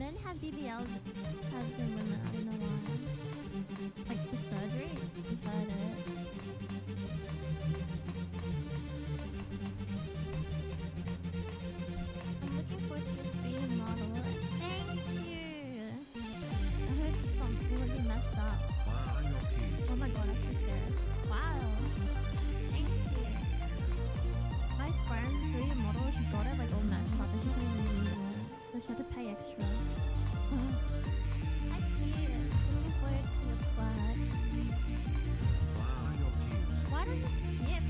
Men have BBLs have than women. I don't know why. Like the surgery, you heard it. just had to pay extra. Why does skip?